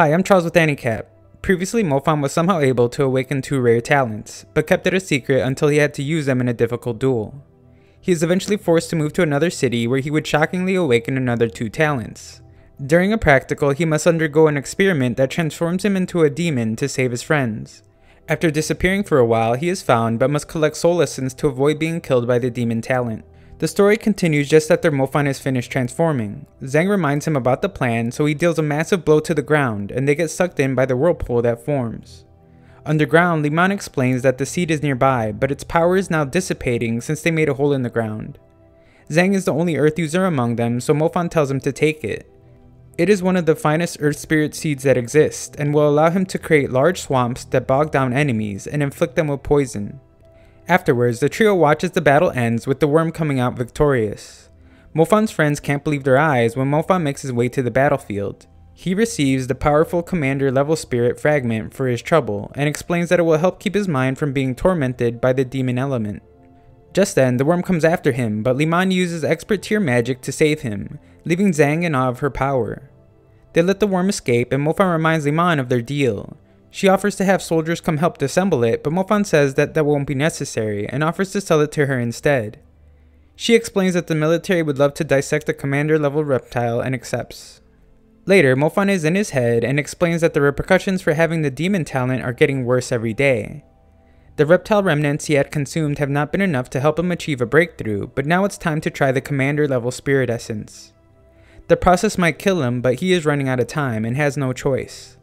Hi, I'm Charles with AniCap. Previously, Mofan was somehow able to awaken two rare talents, but kept it a secret until he had to use them in a difficult duel. He is eventually forced to move to another city where he would shockingly awaken another two talents. During a practical, he must undergo an experiment that transforms him into a demon to save his friends. After disappearing for a while, he is found but must collect soul essence to avoid being killed by the demon talent. The story continues just after Mofan is finished transforming. Zhang reminds him about the plan, so he deals a massive blow to the ground, and they get sucked in by the whirlpool that forms. Underground, Li Man explains that the seed is nearby, but its power is now dissipating since they made a hole in the ground. Zhang is the only earth user among them, so Mofan tells him to take it. It is one of the finest earth spirit seeds that exist, and will allow him to create large swamps that bog down enemies and inflict them with poison. Afterwards, the trio watches the battle ends with the worm coming out victorious. Mofan's friends can't believe their eyes when Mofan makes his way to the battlefield. He receives the powerful commander level spirit fragment for his trouble and explains that it will help keep his mind from being tormented by the demon element. Just then, the worm comes after him, but Li Man uses expert tier magic to save him, leaving Zhang in awe of her power. They let the worm escape and Mofan reminds Li Man of their deal. She offers to have soldiers come help disassemble it, but Mofan says that that won't be necessary and offers to sell it to her instead. She explains that the military would love to dissect the commander level reptile and accepts. Later, Mofan is in his head and explains that the repercussions for having the demon talent are getting worse every day. The reptile remnants he had consumed have not been enough to help him achieve a breakthrough, but now it's time to try the commander level spirit essence. The process might kill him, but he is running out of time and has no choice.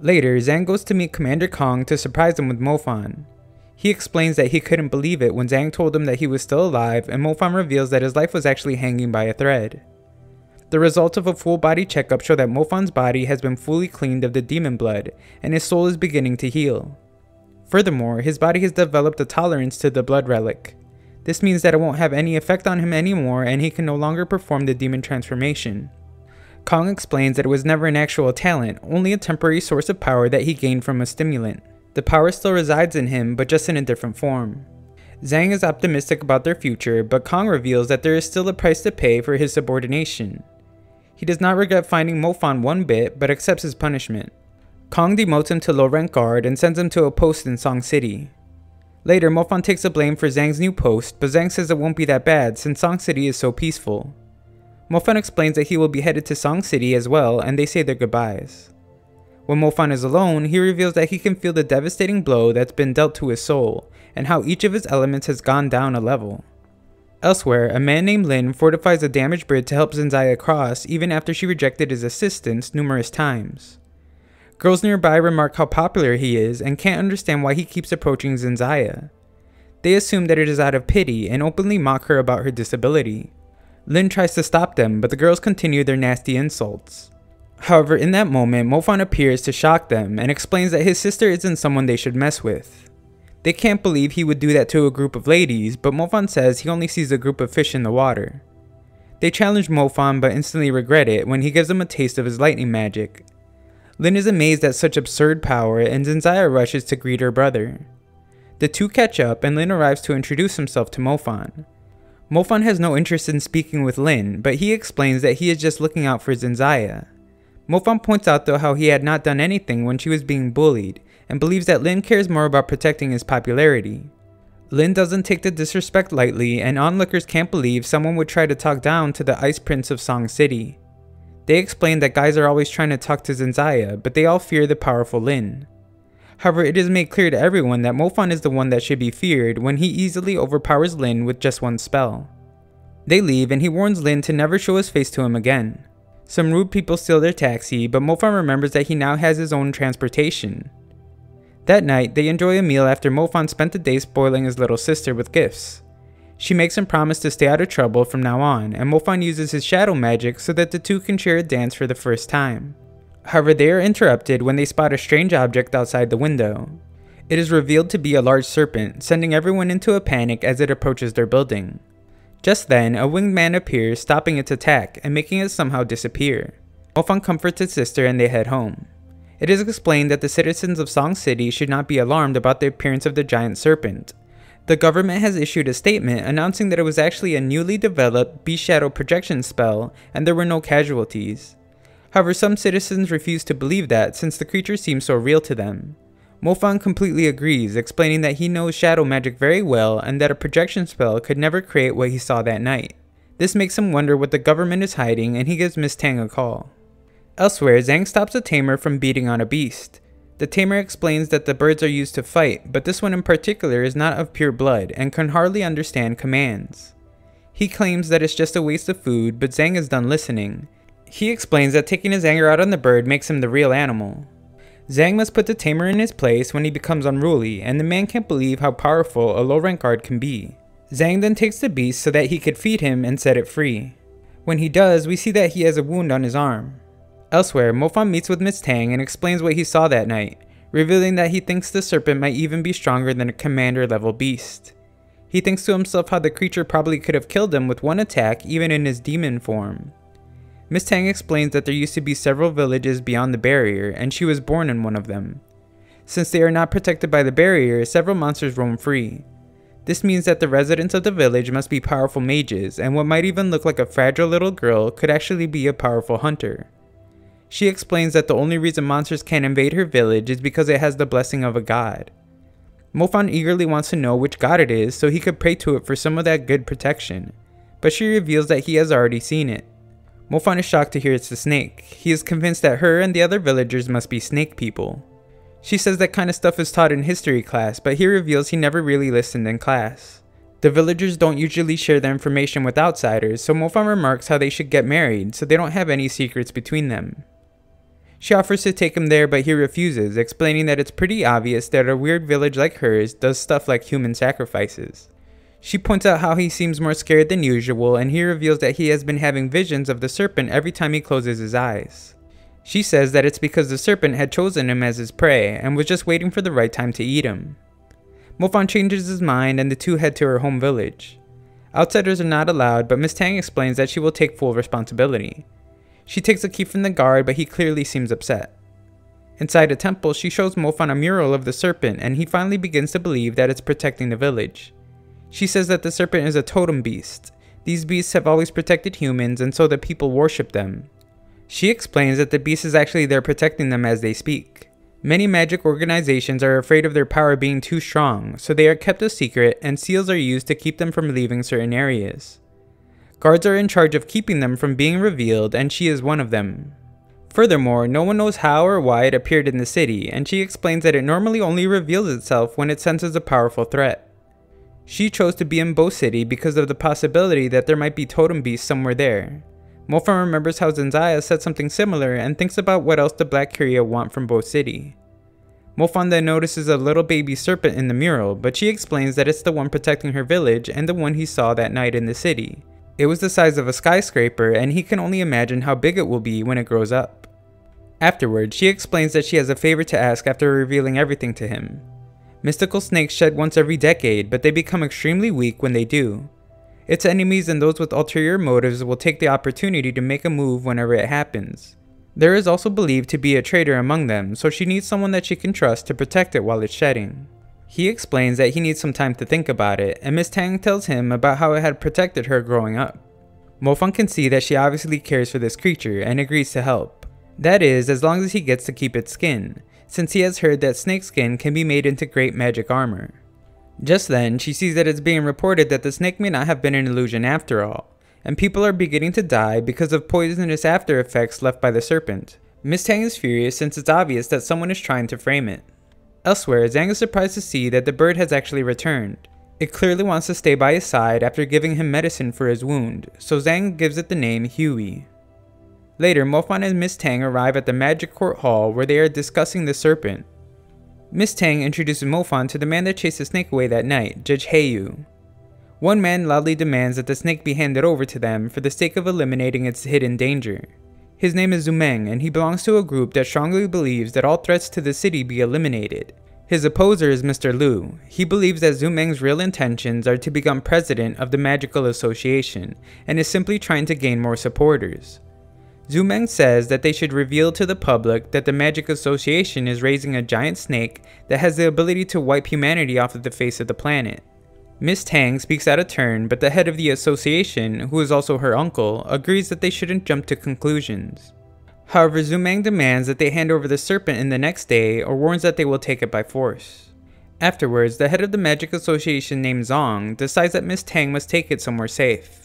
Later, Zhang goes to meet Commander Kong to surprise him with Mofan. He explains that he couldn't believe it when Zhang told him that he was still alive and Mofan reveals that his life was actually hanging by a thread. The results of a full body checkup show that Mofan's body has been fully cleaned of the demon blood and his soul is beginning to heal. Furthermore, his body has developed a tolerance to the blood relic. This means that it won't have any effect on him anymore and he can no longer perform the demon transformation. Kong explains that it was never an actual talent, only a temporary source of power that he gained from a stimulant. The power still resides in him, but just in a different form. Zhang is optimistic about their future, but Kong reveals that there is still a price to pay for his subordination. He does not regret finding Mofan one bit, but accepts his punishment. Kong demotes him to low rank guard and sends him to a post in Song City. Later, Mofan takes the blame for Zhang's new post, but Zhang says it won't be that bad since Song City is so peaceful. Mofan explains that he will be headed to Song City as well, and they say their goodbyes. When Mofan is alone, he reveals that he can feel the devastating blow that's been dealt to his soul, and how each of his elements has gone down a level. Elsewhere, a man named Lin fortifies a damaged bridge to help Zenzaya cross even after she rejected his assistance numerous times. Girls nearby remark how popular he is and can't understand why he keeps approaching Zenzaya. They assume that it is out of pity and openly mock her about her disability. Lin tries to stop them, but the girls continue their nasty insults. However, in that moment, Mofan appears to shock them and explains that his sister isn't someone they should mess with. They can't believe he would do that to a group of ladies, but Mofan says he only sees a group of fish in the water. They challenge Mofan but instantly regret it when he gives them a taste of his lightning magic. Lin is amazed at such absurd power and Zenzaya rushes to greet her brother. The two catch up and Lin arrives to introduce himself to Mofan. Mofan has no interest in speaking with Lin, but he explains that he is just looking out for Zenzaya. Mofan points out though how he had not done anything when she was being bullied, and believes that Lin cares more about protecting his popularity. Lin doesn't take the disrespect lightly, and onlookers can't believe someone would try to talk down to the Ice Prince of Song City. They explain that guys are always trying to talk to Zenzaya, but they all fear the powerful Lin. However, it is made clear to everyone that Mofan is the one that should be feared when he easily overpowers Lin with just one spell. They leave and he warns Lin to never show his face to him again. Some rude people steal their taxi, but Mofan remembers that he now has his own transportation. That night, they enjoy a meal after Mofan spent the day spoiling his little sister with gifts. She makes him promise to stay out of trouble from now on, and Mofan uses his shadow magic so that the two can share a dance for the first time. However, they are interrupted when they spot a strange object outside the window. It is revealed to be a large serpent, sending everyone into a panic as it approaches their building. Just then, a winged man appears, stopping its attack and making it somehow disappear. Mofan comforts his sister and they head home. It is explained that the citizens of Song City should not be alarmed about the appearance of the giant serpent. The government has issued a statement announcing that it was actually a newly developed Beast Shadow projection spell and there were no casualties. However, some citizens refuse to believe that since the creature seems so real to them. Mofan completely agrees, explaining that he knows shadow magic very well and that a projection spell could never create what he saw that night. This makes him wonder what the government is hiding and he gives Miss Tang a call. Elsewhere, Zhang stops a tamer from beating on a beast. The tamer explains that the birds are used to fight, but this one in particular is not of pure blood and can hardly understand commands. He claims that it's just a waste of food, but Zhang is done listening, he explains that taking his anger out on the bird makes him the real animal. Zhang must put the tamer in his place when he becomes unruly, and the man can't believe how powerful a low rank guard can be. Zhang then takes the beast so that he could feed him and set it free. When he does, we see that he has a wound on his arm. Elsewhere, Mofan meets with Miss Tang and explains what he saw that night, revealing that he thinks the serpent might even be stronger than a commander level beast. He thinks to himself how the creature probably could have killed him with one attack even in his demon form. Miss Tang explains that there used to be several villages beyond the barrier, and she was born in one of them. Since they are not protected by the barrier, several monsters roam free. This means that the residents of the village must be powerful mages, and what might even look like a fragile little girl could actually be a powerful hunter. She explains that the only reason monsters can't invade her village is because it has the blessing of a god. Mofan eagerly wants to know which god it is so he could pray to it for some of that good protection, but she reveals that he has already seen it. Mofan is shocked to hear it's the snake. He is convinced that her and the other villagers must be snake people. She says that kind of stuff is taught in history class, but he reveals he never really listened in class. The villagers don't usually share their information with outsiders, so Mofan remarks how they should get married so they don't have any secrets between them. She offers to take him there, but he refuses, explaining that it's pretty obvious that a weird village like hers does stuff like human sacrifices. She points out how he seems more scared than usual, and he reveals that he has been having visions of the serpent every time he closes his eyes. She says that it's because the serpent had chosen him as his prey and was just waiting for the right time to eat him. Mofan changes his mind and the two head to her home village. Outsiders are not allowed, but Miss Tang explains that she will take full responsibility. She takes a key from the guard, but he clearly seems upset. Inside a temple, she shows Mofan a mural of the serpent, and he finally begins to believe that it's protecting the village. She says that the serpent is a totem beast. These beasts have always protected humans and so the people worship them. She explains that the beast is actually there protecting them as they speak. Many magic organizations are afraid of their power being too strong, so they are kept a secret and seals are used to keep them from leaving certain areas. Guards are in charge of keeping them from being revealed and she is one of them. Furthermore, no one knows how or why it appeared in the city, and she explains that it normally only reveals itself when it senses a powerful threat. She chose to be in Bo City because of the possibility that there might be totem beasts somewhere there. Mofan remembers how Zenzaya said something similar and thinks about what else the Black Curia want from Bo City. Mofan then notices a little baby serpent in the mural, but she explains that it's the one protecting her village and the one he saw that night in the city. It was the size of a skyscraper, and he can only imagine how big it will be when it grows up. Afterward, she explains that she has a favor to ask after revealing everything to him. Mystical snakes shed once every decade, but they become extremely weak when they do. Its enemies and those with ulterior motives will take the opportunity to make a move whenever it happens. There is also believed to be a traitor among them, so she needs someone that she can trust to protect it while it's shedding. He explains that he needs some time to think about it, and Miss Tang tells him about how it had protected her growing up. Mofan can see that she obviously cares for this creature and agrees to help. That is, as long as he gets to keep its skin, since he has heard that snakeskin can be made into great magic armor. Just then, she sees that it's being reported that the snake may not have been an illusion after all, and people are beginning to die because of poisonous after effects left by the serpent. Miss Tang is furious since it's obvious that someone is trying to frame it. Elsewhere, Zhang is surprised to see that the bird has actually returned. It clearly wants to stay by his side after giving him medicine for his wound, so Zhang gives it the name Huey. Later, Mofan and Miss Tang arrive at the Magic Court Hall where they are discussing the serpent. Miss Tang introduces Mofan to the man that chased the snake away that night, Judge Heyu. One man loudly demands that the snake be handed over to them for the sake of eliminating its hidden danger. His name is Zumeng, and he belongs to a group that strongly believes that all threats to the city be eliminated. His opposer is Mr. Lu. He believes that Zumeng's real intentions are to become president of the Magical Association, and is simply trying to gain more supporters. Zumeng says that they should reveal to the public that the Magic Association is raising a giant snake that has the ability to wipe humanity off of the face of the planet. Miss Tang speaks out of turn, but the head of the association, who is also her uncle, agrees that they shouldn't jump to conclusions. However, Zumang demands that they hand over the serpent in the next day or warns that they will take it by force. Afterwards, the head of the Magic Association named Zong decides that Miss Tang must take it somewhere safe.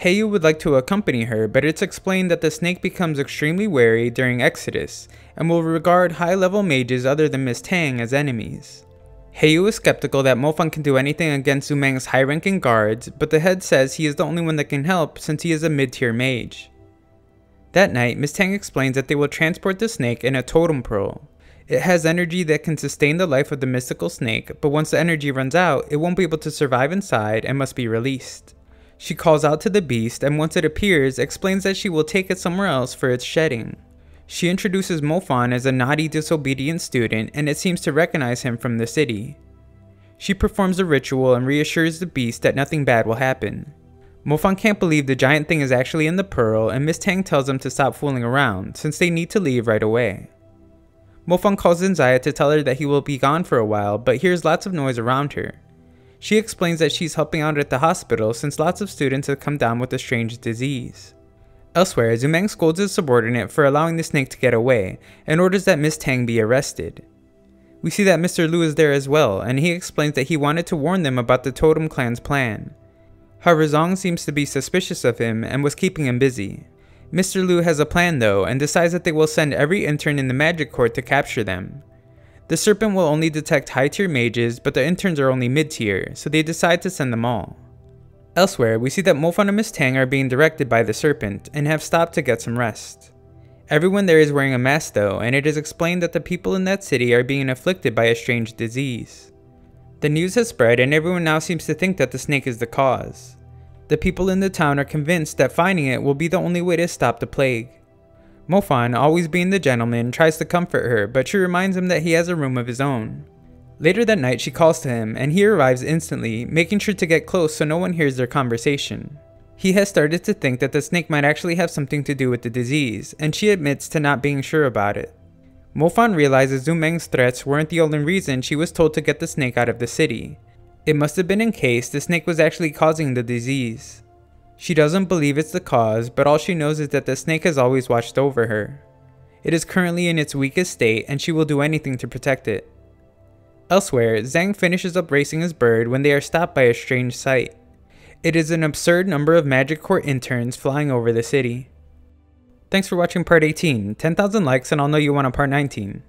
Heyu would like to accompany her, but it's explained that the snake becomes extremely wary during ecdysis and will regard high level mages other than Miss Tang as enemies. Heyu is skeptical that Mofan can do anything against Zumang's high ranking guards, but the head says he is the only one that can help since he is a mid tier mage. That night, Miss Tang explains that they will transport the snake in a totem pearl. It has energy that can sustain the life of the mystical snake, but once the energy runs out, it won't be able to survive inside and must be released. She calls out to the beast and once it appears, explains that she will take it somewhere else for its shedding. She introduces Mofan as a naughty, disobedient student, and it seems to recognize him from the city. She performs a ritual and reassures the beast that nothing bad will happen. Mofan can't believe the giant thing is actually in the pearl, and Miss Tang tells him to stop fooling around, since they need to leave right away. Mofan calls in Xayah to tell her that he will be gone for a while, but hears lots of noise around her. She explains that she's helping out at the hospital since lots of students have come down with a strange disease. Elsewhere, Zumang scolds his subordinate for allowing the snake to get away and orders that Miss Tang be arrested. We see that Mr. Lu is there as well, and he explains that he wanted to warn them about the Totem Clan's plan. However, Zong seems to be suspicious of him and was keeping him busy. Mr. Lu has a plan though, and decides that they will send every intern in the magic court to capture them. The serpent will only detect high tier mages, but the interns are only mid tier, so they decide to send them all. Elsewhere, we see that Mofan and Miss Tang are being directed by the serpent and have stopped to get some rest. Everyone there is wearing a mask though, and it is explained that the people in that city are being afflicted by a strange disease. The news has spread and everyone now seems to think that the snake is the cause. The people in the town are convinced that finding it will be the only way to stop the plague. Mofan, always being the gentleman, tries to comfort her, but she reminds him that he has a room of his own. Later that night, she calls to him, and he arrives instantly, making sure to get close so no one hears their conversation. He has started to think that the snake might actually have something to do with the disease, and she admits to not being sure about it. Mofan realizes Zumeng's threats weren't the only reason she was told to get the snake out of the city. It must have been in case the snake was actually causing the disease. She doesn't believe it's the cause, but all she knows is that the snake has always watched over her. It is currently in its weakest state and she will do anything to protect it. Elsewhere, Zhang finishes up racing his bird when they are stopped by a strange sight. It is an absurd number of Magic Court interns flying over the city. Thanks for watching part 18, 10,000 likes and I'll know you want a part 19.